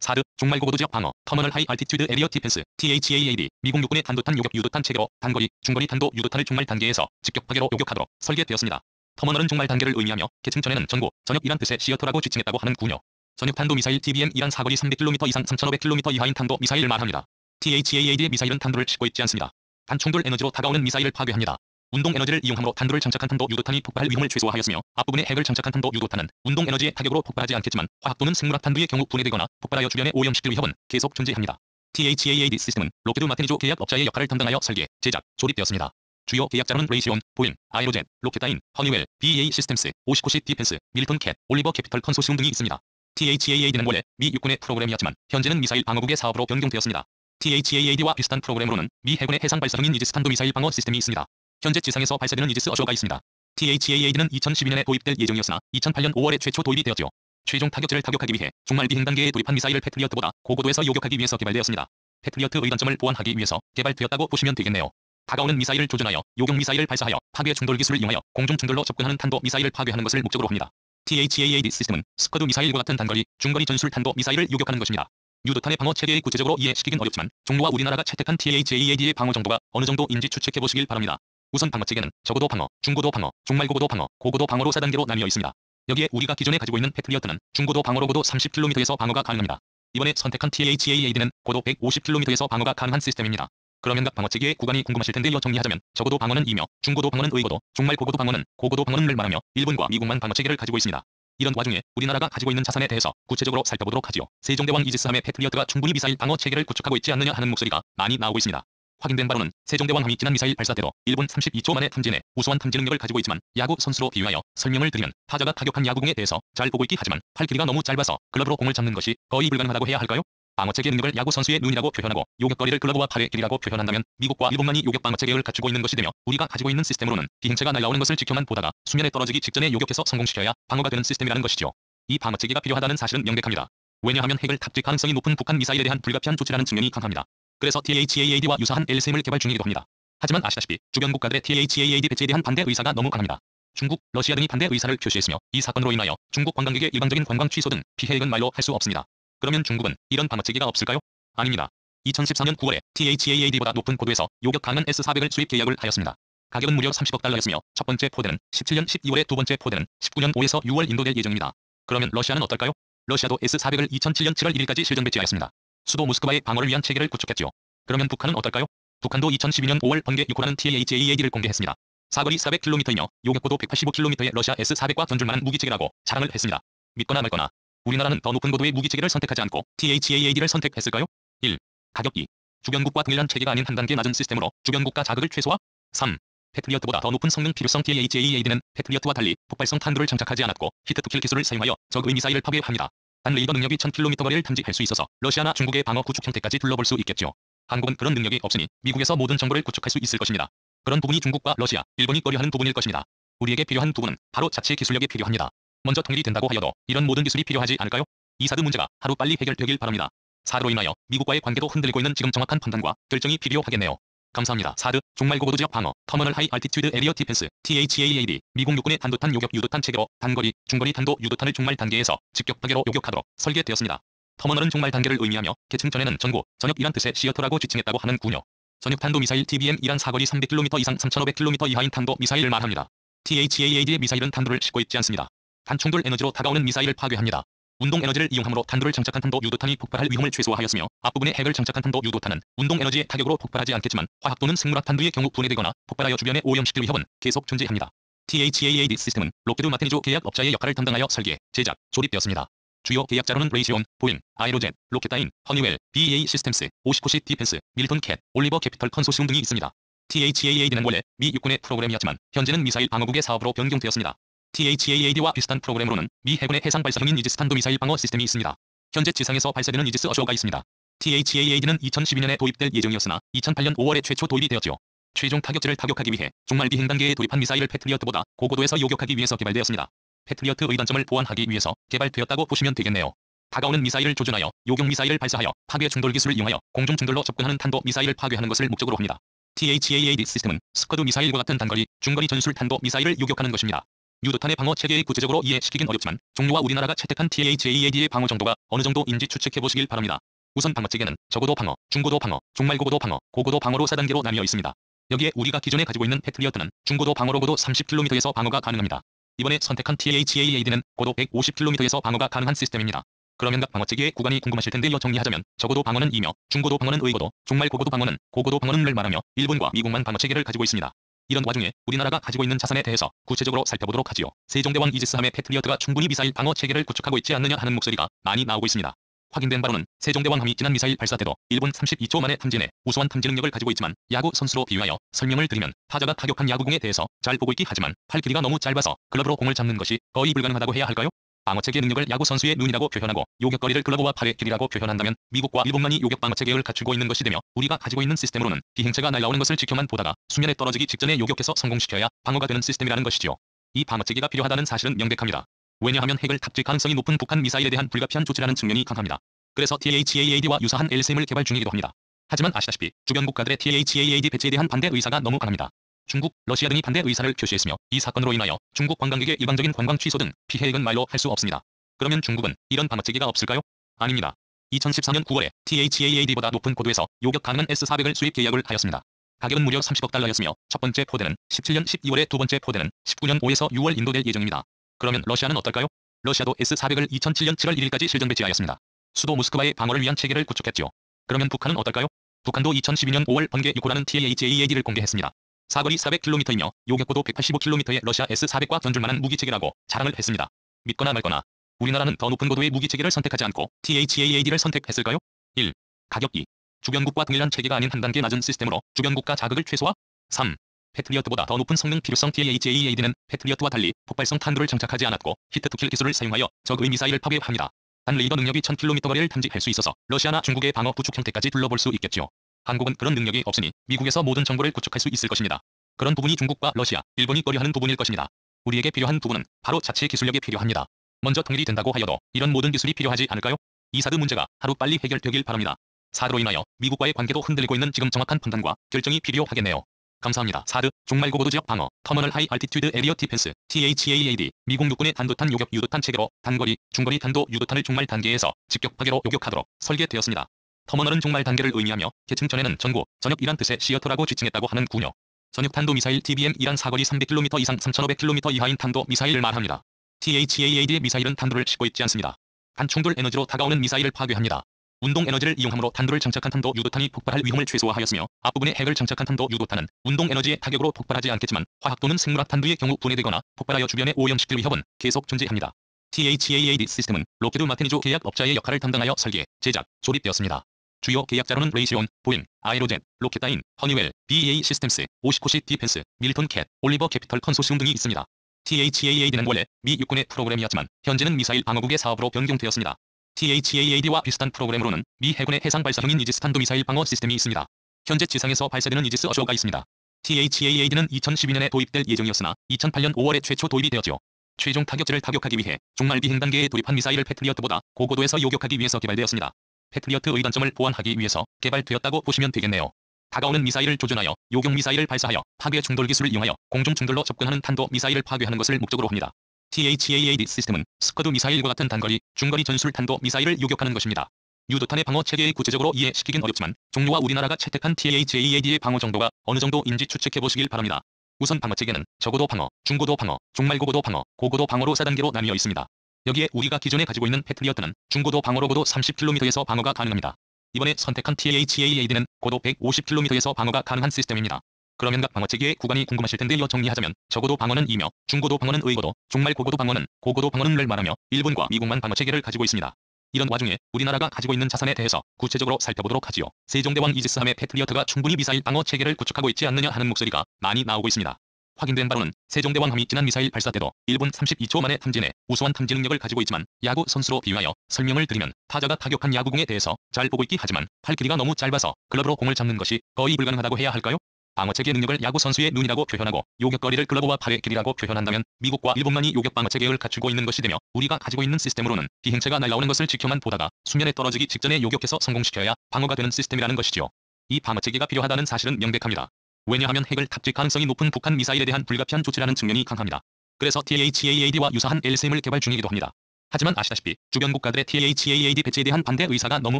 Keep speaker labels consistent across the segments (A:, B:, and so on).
A: 사드, 종말고고도 지역 방어, Terminal High Altitude Area Defense, THAAD, 미국 육군의 탄도탄 요격 유도탄 체계로 단거리, 중거리 탄도 유도탄을 종말 단계에서 직격 파괴로 요격하도록 설계되었습니다. terminal은 종말 단계를 의미하며 개칭 전에는 전고, 전역 이란 뜻의 theater라고 지칭했다고 하는 군요. 전역 탄도 미사일 TBM 이란 사거리 300km 이상 3,500km 이하인 탄도 미사일을 말합니다. THAAD의 미사일은 탄도를 싣고 있지 않습니다. 단총돌 에너지로 다가오는 미사일을 파괴합니다. 운동 에너지를 이용함으로 탄두를 장착한 탄도 유도탄이 폭발할 위험을 최소화하였으며 앞부분에 핵을 장착한 탄도 유도탄은 운동 에너지의 타격으로 폭발하지 않겠지만 화학 또는 생물학 탄두의 경우 분해되거나 폭발하여 주변에 오염시킬 위험은 계속 존재합니다. THAAD 시스템은 록히드 마틴이 주 계약 업자의 역할을 담당하여 설계, 제작, 조립되었습니다. 주요 계약자로는 레이시온, 보잉, 에어로젯, 로켓다인, 허니웰, BAE 시스템스, 오시코시 디펜스, 밀턴 CAT, 올리버 캐피털 컨소시움 등이 있습니다. THAAD는 원래 미 육군의 프로그램이었지만 현재는 미사일 방어국의 사업으로 변경되었습니다. THAAD와 비슷한 프로그램으로는 미 해군의 해상 발사형인 이지스 탄도 미사일 방어 시스템이 있습니다. 현재 지상에서 발사되는 이지스 어쇼어가 있습니다. THAAD는 2012년에 도입될 예정이었으나 2008년 5월에 최초 도입이 되었죠. 최종 타격지를 타격하기 위해 종말 비행 단계에 돌입한 미사일을 패트리어트보다 고고도에서 요격하기 위해서 개발되었습니다. 패트리어트 의 단점을 보완하기 위해서 개발되었다고 보시면 되겠네요. 다가오는 미사일을 조준하여 요격 미사일을 발사하여 파괴 충돌 기술을 이용하여 공중 충돌로 접근하는 탄도 미사일을 파괴하는 것을 목적으로 합니다. THAAD 시스템은 스커드 미사일과 같은 단거리, 중거리 전술 탄도 미사일을 요격하는 것입니다. 유도탄의 방어 체계에 구체적으로 이해시키긴 어렵지만 종로와 우리나라가 채택한 THAAD의 방어 정도가 어느 정도인지 추측해 보시길 바랍니다. 우선 방어 체계는 저고도 방어, 중고도 방어, 종말고고도 방어, 고고도 방어로 4단계로 나뉘어 있습니다. 여기에 우리가 기존에 가지고 있는 패트리어트는 중고도 방어로고도 30km에서 방어가 가능합니다. 이번에 선택한 THAAD는 고도 150km에서 방어가 가능한 시스템입니다. 그러면 각 방어 체계의 구간이 궁금하실 텐데요. 정리하자면 적어도 방어는 이며 중고도 방어는 의고도, 중말고고도 방어는 고고도 방어는을 말하며 일본과 미국만 방어 체계를 가지고 있습니다. 이런 와중에 우리나라가 가지고 있는 자산에 대해서 구체적으로 살펴보도록 하지요. 세종대왕 이지스함의 패트리어트가 충분히 미사일 방어 체계를 구축하고 있지 않느냐 하는 목소리가 많이 나오고 있습니다. 확인된 바로는 세종대왕함이 지난 미사일 발사 때도 일본 32초 만에 탐진해 우수한 탐지 능력을 가지고 있지만 야구 선수로 비유하여 설명을 드리면 타자가 타격한 야구공에 대해서 잘 보고 있기 하지만 팔 길이가 너무 짧아서 글러브로 공을 잡는 것이 거의 불가능하다고 해야 할까요? 방어체계 능력을 야구 선수의 눈이라고 표현하고 요격거리를 글러브와 팔의 길이라고 표현한다면 미국과 일본만이 요격 방어체계를 갖추고 있는 것이 되며 우리가 가지고 있는 시스템으로는 비행체가 날아오는 것을 지켜만 보다가 수면에 떨어지기 직전에 요격해서 성공시켜야 방어가 되는 시스템이라는 것이죠. 이 방어체계가 필요하다는 사실은 명백합니다. 왜냐하면 핵을 탑재 가능성이 높은 북한 미사일에 대한 불가피한 조치라는 측면이 강합니다. 그래서 THAAD와 유사한 LSM을 개발 중이기도 합니다. 하지만 아시다시피 주변 국가들의 THAAD 배치에 대한 반대 의사가 너무 강합니다. 중국, 러시아 등이 반대 의사를 표시했으며 이 사건으로 인하여 중국 관광객의 일방적인 관광 취소 등 피해액은 말로 할 수 없습니다. 그러면 중국은 이런 방어체계가 없을까요? 아닙니다. 2014년 9월에 THAAD보다 높은 고도에서 요격 가능한 S400을 수입 계약을 하였습니다. 가격은 무려 30억 달러였으며 첫 번째 포대는 17년 12월에 두 번째 포대는 19년 5에서 6월 인도될 예정입니다. 그러면 러시아는 어떨까요? 러시아도 S400을 2007년 7월 1일까지 실전 배치하였습니다. 수도 모스크바의 방어를 위한 체계를 구축했죠. 그러면 북한은 어떨까요? 북한도 2012년 5월 번개 6호라는 THAAD를 공개했습니다. 사거리 400km이며 요격고도 185km의 러시아 S400과 견줄만한 무기체계라고 자랑을 했습니다. 믿거나 말거나 우리나라는 더 높은 고도의 무기체계를 선택하지 않고 THAAD를 선택했을까요? 1. 가격 2. 주변국과 동일한 체계가 아닌 한 단계 낮은 시스템으로 주변국가 자극을 최소화 3. 패트리어트보다 더 높은 성능 필요성 THAAD는 패트리어트와 달리 폭발성 탄두를 장착하지 않았고 hit-to-kill 기술을 사용하여 적의 미사일을 파괴합니다. 단 레이더 능력이 1000km 거리를 탐지할 수 있어서 러시아나 중국의 방어 구축 형태까지 둘러볼 수 있겠죠. 한국은 그런 능력이 없으니 미국에서 모든 정보를 구축할 수 있을 것입니다. 그런 부분이 중국과 러시아, 일본이 꺼려하는 부분일 것입니다. 우리에게 필요한 부분은 바로 자체 기술력이 필요합니다. 먼저 통일이 된다고 하여도 이런 모든 기술이 필요하지 않을까요? 이 사드 문제가 하루 빨리 해결되길 바랍니다. 사드로 인하여 미국과의 관계도 흔들리고 있는 지금 정확한 판단과 결정이 필요하겠네요. 감사합니다. 사드, 종말고고도 지역 방어, Terminal High Altitude Area Defense, THAAD, 미국 육군의 탄도탄 요격 유도탄 체계로 단거리, 중거리 탄도 유도탄을 종말 단계에서 직격 파괴로 요격하도록 설계되었습니다. terminal은 종말 단계를 의미하며 개칭 전에는 전고, 전역이란 뜻의 theater라고 지칭했다고 하는군요. 전역 탄도 미사일 TBM 이란 사거리 300km 이상 3500km 이하인 탄도 미사일을 말합니다. THAAD의 미사일은 탄두를 싣고 있지 않습니다. 단총돌 에너지로 다가오는 미사일을 파괴합니다. 운동 에너지를 이용함으로 탄두를 장착한 탄도 유도탄이 폭발할 위험을 최소화하였으며 앞부분에 핵을 장착한 탄도 유도탄은 운동 에너지의 타격으로 폭발하지 않겠지만 화학 또는 생물학 탄두의 경우 분해되거나 폭발하여 주변에 오염시킬 위험은 계속 존재합니다. THAAD 시스템은 록히드 마틴이 주 계약업자의 역할을 담당하여 설계, 제작, 조립되었습니다. 주요 계약자로는 레이시온, 보잉, 아이로젯, 로켓다인, 허니웰, BAE 시스템스, 오시코시 디펜스, 밀턴 캣, 올리버 캐피털 컨소시움 등이 있습니다. THAAD는 원래 미 육군의 프로그램이었지만 현재는 미사일 방어국의 사업으로 변경되었습니다. THAAD와 비슷한 프로그램으로는 미 해군의 해상 발사형인 이지스 탄도 미사일 방어 시스템이 있습니다. 현재 지상에서 발사되는 이지스 어쇼어가 있습니다. THAAD는 2012년에 도입될 예정이었으나 2008년 5월에 최초 도입이 되었죠. 최종 타격지를 타격하기 위해 종말 비행 단계에 돌입한 미사일을 패트리어트보다 고고도에서 요격하기 위해서 개발되었습니다. 패트리어트 의 단점을 보완하기 위해서 개발되었다고 보시면 되겠네요. 다가오는 미사일을 조준하여 요격 미사일을 발사하여 파괴 충돌 기술을 이용하여 공중 충돌로 접근하는 탄도 미사일을 파괴하는 것을 목적으로 합니다. THAAD 시스템은 스커드 미사일과 같은 단거리, 중거리 전술 탄도 미사일을 요격하는 것입니다. 유도탄의 방어 체계의 구체적으로 이해시키긴 어렵지만 종류와 우리나라가 채택한 THAAD의 방어 정도가 어느 정도인지 추측해 보시길 바랍니다. 우선 방어 체계는 저고도 방어, 중고도 방어, 종말고고도 방어, 고고도 방어로 4단계로 나뉘어 있습니다. 여기에 우리가 기존에 가지고 있는 패트리어트는 중고도 방어로 고도 30km에서 방어가 가능합니다. 이번에 선택한 THAAD는 고도 150km에서 방어가 가능한 시스템입니다. 그러면 각 방어 체계의 구간이 궁금하실 텐데 요. 정리하자면 저고도 방어는 이며 중고도 방어는 의고도, 종말고고도 방어는 고고도 방어는를 말하며 일본과 미국만 방어 체계를 가지고 있습니다. 이런 와중에 우리나라가 가지고 있는 자산에 대해서 구체적으로 살펴보도록 하지요. 세종대왕 이지스함의 패트리어트가 충분히 미사일 방어 체계를 구축하고 있지 않느냐 하는 목소리가 많이 나오고 있습니다. 확인된 바로는 세종대왕함이 지난 미사일 발사 때도 1분 30초 만에 탐진해 우수한 탐지 능력을 가지고 있지만 야구 선수로 비유하여 설명을 드리면 타자가 타격한 야구공에 대해서 잘 보고 있기 하지만 팔 길이가 너무 짧아서 글러브로 공을 잡는 것이 거의 불가능하다고 해야 할까요? 방어체계 능력을 야구 선수의 눈이라고 표현하고 요격거리를 글러브와 팔의 길이라고 표현한다면 미국과 일본만이 요격 방어체계를 갖추고 있는 것이 되며 우리가 가지고 있는 시스템으로는 비행체가 날아오는 것을 지켜만 보다가 수면에 떨어지기 직전에 요격해서 성공시켜야 방어가 되는 시스템이라는 것이지요. 이 방어체계가 필요하다는 사실은 명백합니다. 왜냐하면 핵을 탑재 가능성이 높은 북한 미사일에 대한 불가피한 조치라는 측면이 강합니다. 그래서 THAAD와 유사한 LSM을 개발 중이기도 합니다. 하지만 아시다시피 주변 국가들의 THAAD 배치에 대한 반대 의사가 너무 강합니다. 중국, 러시아 등이 반대 의사를 표시했으며 이 사건으로 인하여 중국 관광객의 일방적인 관광 취소 등 피해액은 말로 할 수 없습니다. 그러면 중국은 이런 방어체계가 없을까요? 아닙니다. 2014년 9월에 THAAD보다 높은 고도에서 요격 가능한 S400을 수입 계약을 하였습니다. 가격은 무려 30억 달러였으며 첫 번째 포대는 17년 12월에 두 번째 포대는 19년 5에서 6월 인도될 예정입니다. 그러면 러시아는 어떨까요? 러시아도 S400을 2007년 7월 1일까지 실전 배치하였습니다. 수도 모스크바의 방어를 위한 체계를 구축했지요. 그러면 북한은 어떨까요? 북한도 2012년 5월 번개 6호라는 THAAD를 공개했습니다. 사거리 400km이며 요격고도 185km의 러시아 S400과 던질만한 무기체계라고 자랑을 했습니다. 믿거나 말거나 우리나라는 더 높은 고도의 무기체계를 선택하지 않고 THAAD를 선택했을까요? 1. 가격 2. 주변국과 동일한 체계가 아닌 한 단계 낮은 시스템으로 주변국가 자극을 최소화 3. 패트리어트보다 더 높은 성능 필요성 THAAD는 패트리어트와 달리 폭발성 탄두를 장착하지 않았고 히트투킬 기술을 사용하여 적의 미사일을 파괴합니다. 단 레이더 능력이 1000km 거리를 탐지할 수 있어서 러시아나 중국의 방어 구축 형태까지 둘러볼 수 있겠죠. 한국은 그런 능력이 없으니 미국에서 모든 정보를 구축할 수 있을 것입니다. 그런 부분이 중국과 러시아, 일본이 꺼려하는 부분일 것입니다. 우리에게 필요한 부분은 바로 자체 기술력이 필요합니다. 먼저 통일이 된다고 하여도 이런 모든 기술이 필요하지 않을까요? 이 사드 문제가 하루 빨리 해결되길 바랍니다. 사드로 인하여 미국과의 관계도 흔들리고 있는 지금 정확한 판단과 결정이 필요하겠네요. 감사합니다. 사드, 종말고고도 지역 방어, Terminal High Altitude Area Defense, THAAD, 미국 육군의 탄도탄 요격 유도탄 체계로 단거리, 중거리 탄도 유도탄을 종말 단계에서 직격 파괴로 요격하도록 설계되었습니다. Terminal은 종말 단계를 의미하며 개칭 전에는 전고, 전역이란 뜻의 Theater라고 지칭했다고 하는 군요. 전역 탄도 미사일 TBM이란 사거리 300km 이상 3500km 이하인 탄도 미사일을 말합니다. THAAD의 미사일은 탄두를 싣고 있지 않습니다. 단 충돌 에너지로 다가오는 미사일을 파괴합니다. 운동 에너지를 이용함으로 탄두를 장착한 탄도 유도탄이 폭발할 위험을 최소화하였으며 앞부분에 핵을 장착한 탄도 유도탄은 운동 에너지의 타격으로 폭발하지 않겠지만 화학 또는 생물학 탄두의 경우 분해되거나 폭발하여 주변에 오염시킬 위협은 계속 존재합니다. THAAD 시스템은 록히드 마틴이 주 계약 업자의 역할을 담당하여 설계, 제작, 조립되었습니다. 주요 계약자로는 레이시온, 보잉, 아이로젯, 로켓다인, 허니웰, BAE 시스템스, 오시코시 디펜스, 밀턴 캣, 올리버 캐피털 컨소시움 등이 있습니다. THAAD는 원래 미 육군의 프로그램이었지만 현재는 미사일 방어국의 사업으로 변경되었습니다. THAAD와 비슷한 프로그램으로는 미 해군의 해상 발사형인 이지스 탄도 미사일 방어 시스템이 있습니다. 현재 지상에서 발사되는 이지스 어쇼어가 있습니다. THAAD는 2012년에 도입될 예정이었으나 2008년 5월에 최초 도입이 되었죠. 최종 타격지를 타격하기 위해 종말 비행 단계에 돌입한 미사일을 패트리어트보다 고고도에서 요격하기 위해서 개발되었습니다. 패트리어트 의 단점을 보완하기 위해서 개발되었다고 보시면 되겠네요. 다가오는 미사일을 조준하여 요격 미사일을 발사하여 파괴 충돌 기술을 이용하여 공중 충돌로 접근하는 탄도 미사일을 파괴하는 것을 목적으로 합니다. THAAD 시스템은 스커드 미사일과 같은 단거리, 중거리 전술 탄도 미사일을 요격하는 것입니다. 유도탄의 방어 체계에 구체적으로 이해시키긴 어렵지만 종류와 우리나라가 채택한 THAAD의 방어 정도가 어느 정도인지 추측해 보시길 바랍니다. 우선 방어 체계는 저고도 방어, 중고도 방어, 종말고고도 방어, 고고도 방어로 4단계로 나뉘어 있습니다. 여기에 우리가 기존에 가지고 있는 패트리어트는 중고도 방어로 고도 30km에서 방어가 가능합니다. 이번에 선택한 THAAD는 고도 150km에서 방어가 가능한 시스템입니다. 그러면 각 방어 체계의 구간이 궁금하실 텐데요. 정리하자면 적어도 방어는 이며 중고도 방어는 의고도 정말 고고도 방어는 고고도 방어는를 말하며 일본과 미국만 방어 체계를 가지고 있습니다. 이런 와중에 우리나라가 가지고 있는 자산에 대해서 구체적으로 살펴보도록 하지요. 세종대왕 이지스함의 패트리어트가 충분히 미사일 방어 체계를 구축하고 있지 않느냐 하는 목소리가 많이 나오고 있습니다. 확인된 바로는 세종대왕 함이 지난 미사일 발사 때도 1분 32초 만에 탐진해 우수한 탐지 능력을 가지고 있지만 야구 선수로 비유하여 설명을 드리면 타자가 타격한 야구공에 대해서 잘 보고 있기 하지만 팔 길이가 너무 짧아서 글러브로 공을 잡는 것이 거의 불가능하다고 해야 할까요? 방어체계 능력을 야구 선수의 눈이라고 표현하고 요격거리를 글러브와 팔의 길이라고 표현한다면 미국과 일본만이 요격 방어체계를 갖추고 있는 것이 되며 우리가 가지고 있는 시스템으로는 비행체가 날아오는 것을 지켜만 보다가 수면에 떨어지기 직전에 요격해서 성공시켜야 방어가 되는 시스템이라는 것이지요. 이 방어체계가 필요하다는 사실은 명백합니다. 왜냐하면 핵을 탑재 가능성이 높은 북한 미사일에 대한 불가피한 조치라는 측면이 강합니다. 그래서 THAAD와 유사한 LSM을 개발 중이기도 합니다. 하지만 아시다시피 주변 국가들의 THAAD 배치에 대한 반대 의사가 너무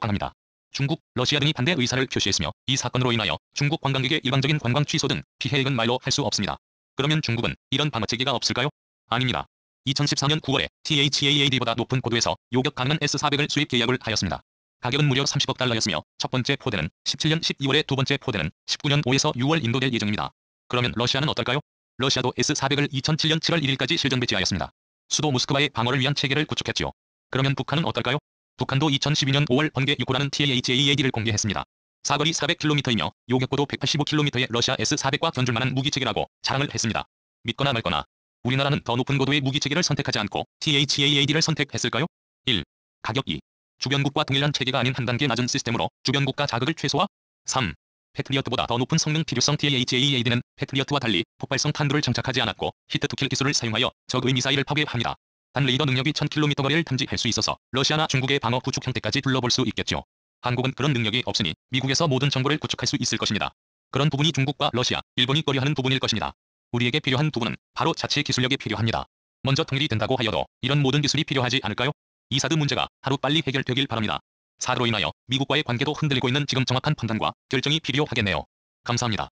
A: 강합니다. 중국, 러시아 등이 반대 의사를 표시했으며 이 사건으로 인하여 중국 관광객의 일방적인 관광 취소 등 피해액은 말로 할 수 없습니다. 그러면 중국은 이런 방어 체계가 없을까요? 아닙니다. 2014년 9월에 THAAD보다 높은 고도에서 요격 가능한 S400을 수입 계약을 하였습니다. 가격은 무려 30억 달러였으며 첫 번째 포대는 17년 12월에 두 번째 포대는 19년 5에서 6월 인도될 예정입니다. 그러면 러시아는 어떨까요? 러시아도 S400을 2007년 7월 1일까지 실전 배치하였습니다. 수도 모스크바의 방어를 위한 체계를 구축했지요. 그러면 북한은 어떨까요? 북한도 2012년 5월 번개 6호라는 THAAD를 공개했습니다. 사거리 400km이며 요격고도 185km의 러시아 S400과 견줄만한 무기체계라고 자랑을 했습니다. 믿거나 말거나 우리나라는 더 높은 고도의 무기체계를 선택하지 않고 THAAD를 선택했을까요? 1. 가격 2. 주변국과 동일한 체계가 아닌 한 단계 낮은 시스템으로 주변국가 자극을 최소화 3. 패트리어트보다 더 높은 성능 필요성 THAAD는 패트리어트와 달리 폭발성 탄두를 장착하지 않았고 Hit-to-Kill 기술을 사용하여 적의 미사일을 파괴합니다. 단 레이더 능력이 1000km 거리를 탐지할 수 있어서 러시아나 중국의 방어 구축 형태까지 둘러볼 수 있겠죠. 한국은 그런 능력이 없으니 미국에서 모든 정보를 구축할 수 있을 것입니다. 그런 부분이 중국과 러시아, 일본이 꺼려하는 부분일 것입니다. 우리에게 필요한 부분은 바로 자체 기술력이 필요합니다. 먼저 통일이 된다고 하여도 이런 모든 기술이 필요하지 않을까요? 이 사드 문제가 하루 빨리 해결되길 바랍니다. 사드로 인하여 미국과의 관계도 흔들리고 있는 지금 정확한 판단과 결정이 필요하겠네요. 감사합니다.